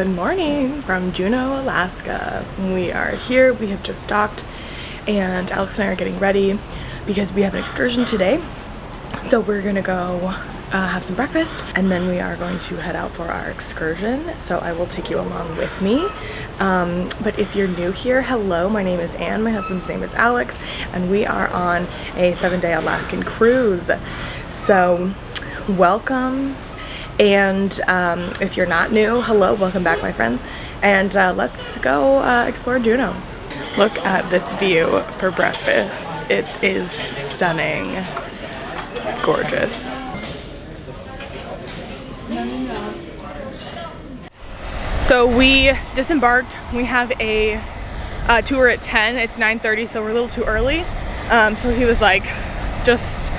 Good morning from Juneau, Alaska. We are here, we have just docked, and Alex and I are getting ready because we have an excursion today. So we're gonna go uh, have some breakfast and then we are going to head out for our excursion. So I will take you along with me. Um, but if you're new here, hello, my name is Anne, my husband's name is Alex, and we are on a seven day Alaskan cruise. So welcome. And um, if you're not new, hello, welcome back my friends. And uh, let's go uh, explore Juneau. Look at this view for breakfast. It is stunning, gorgeous. So we disembarked. We have a uh, tour at 10. It's 9.30, so we're a little too early. Um, so he was like, just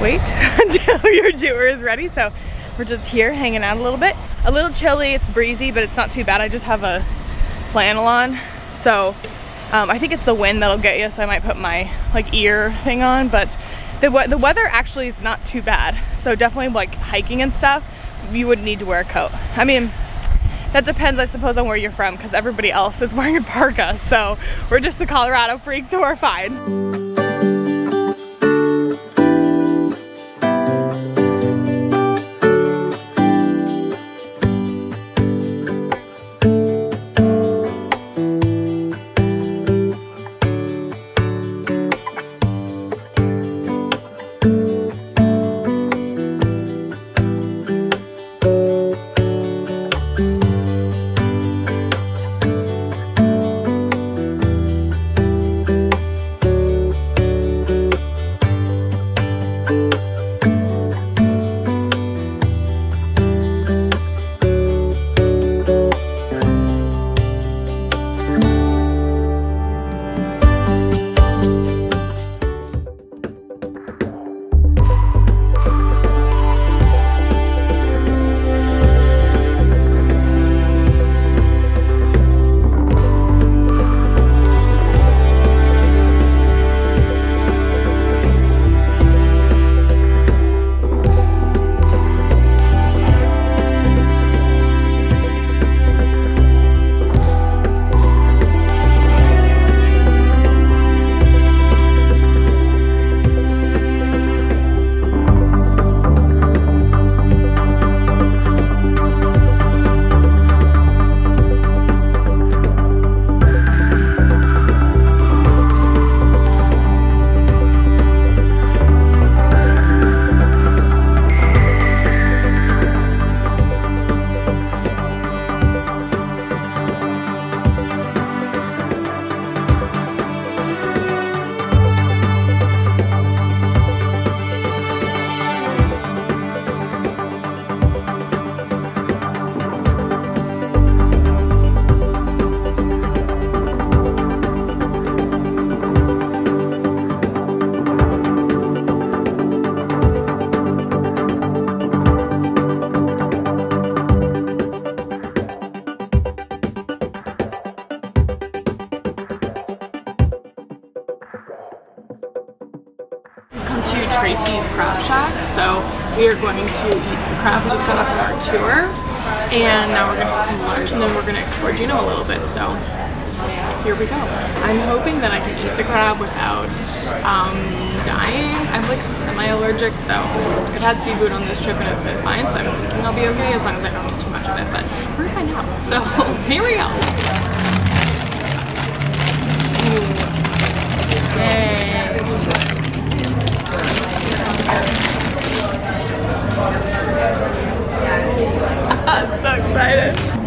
wait until your tour is ready. So we're just here hanging out a little bit. A little chilly, it's breezy, but it's not too bad. I just have a flannel on. So um, I think it's the wind that'll get you, so I might put my like ear thing on, but the, the weather actually is not too bad. So definitely like hiking and stuff, you would need to wear a coat. I mean, that depends, I suppose, on where you're from because everybody else is wearing a parka. So we're just the Colorado freaks, so we're fine. Tracy's Crab Shack. So we are going to eat some crab. We just got off of our tour. And now we're gonna have some lunch and then we're gonna explore Juneau a little bit. So here we go. I'm hoping that I can eat the crab without um, dying. I'm like semi-allergic, so I've had seafood on this trip and it's been fine, so I'm thinking I'll be okay as long as I don't eat too much of it, but we're gonna find out. So here we go. Yay. I'm so excited.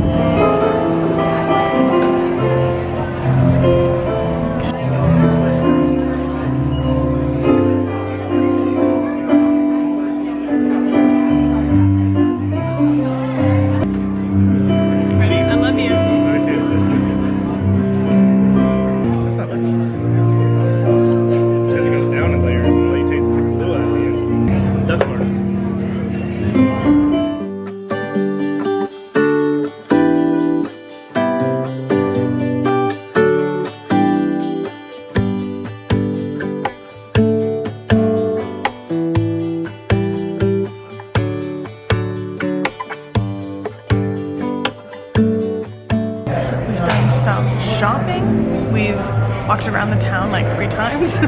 The town like three times.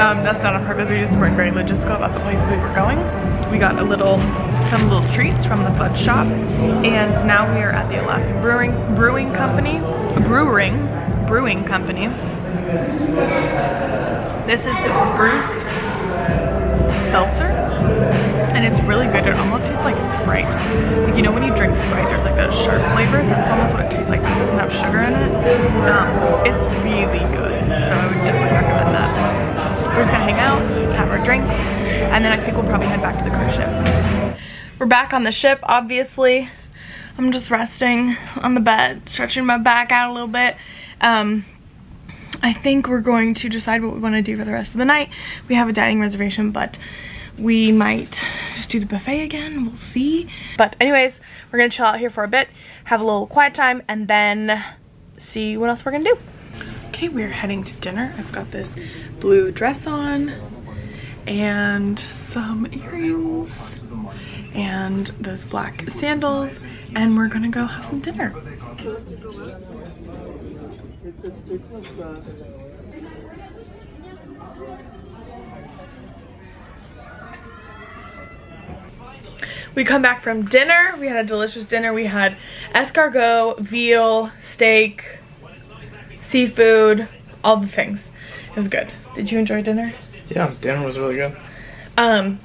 um, that's not on purpose, we just weren't very logistical about the places we were going. We got a little, some little treats from the fudge shop. And now we are at the Alaskan Brewing, Brewing Company, Brewing, Brewing Company. This is the Spruce Seltzer and it's really good. It almost tastes like Sprite. Like, you know when you drink Sprite, there's like a sharp flavor? That's almost what it tastes like. It doesn't have sugar in it. Um, it's really good, so I would definitely recommend that. We're just gonna hang out, have our drinks, and then I think we'll probably head back to the cruise ship. We're back on the ship, obviously. I'm just resting on the bed, stretching my back out a little bit. Um, I think we're going to decide what we want to do for the rest of the night. We have a dining reservation, but we might just do the buffet again we'll see. But anyways we're gonna chill out here for a bit have a little quiet time and then see what else we're gonna do. Okay we're heading to dinner. I've got this blue dress on and some earrings and those black sandals and we're gonna go have some dinner we come back from dinner. We had a delicious dinner. We had escargot, veal, steak, seafood, all the things. It was good. Did you enjoy dinner? Yeah, dinner was really good. Um,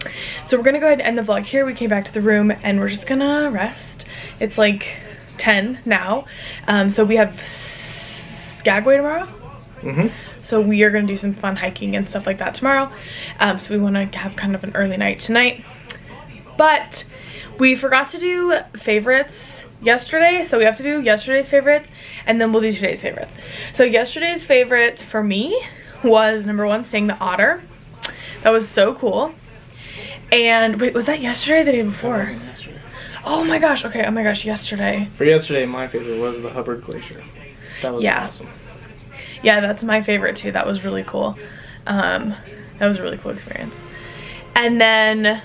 so we're gonna go ahead and end the vlog here. We came back to the room and we're just gonna rest. It's like 10 now. Um, so we have Skagway tomorrow. Mm -hmm. So we are gonna do some fun hiking and stuff like that tomorrow. Um, so we wanna have kind of an early night tonight. But we forgot to do favorites yesterday, so we have to do yesterday's favorites, and then we'll do today's favorites. So yesterday's favorite for me was number one, seeing the otter. That was so cool. And wait, was that yesterday the day before? Oh my gosh, okay, oh my gosh, yesterday. For yesterday, my favorite was the Hubbard Glacier. That was yeah. awesome. Yeah, that's my favorite too. That was really cool. Um, that was a really cool experience. And then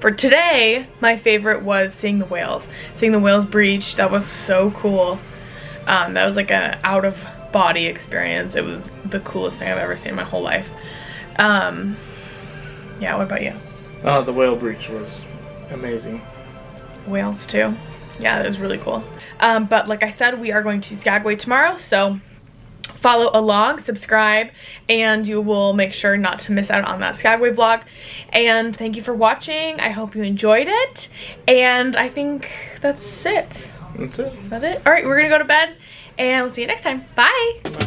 for today, my favorite was seeing the whales. Seeing the whales breach, that was so cool. Um, that was like an out of body experience. It was the coolest thing I've ever seen in my whole life. Um, yeah, what about you? Uh, the whale breach was amazing. Whales too. Yeah, it was really cool. Um, but like I said, we are going to Skagway tomorrow, so follow along, subscribe, and you will make sure not to miss out on that Skagway vlog. And thank you for watching. I hope you enjoyed it. And I think that's it. That's it. Is that it? All right, we're gonna go to bed and we'll see you next time. Bye. Bye.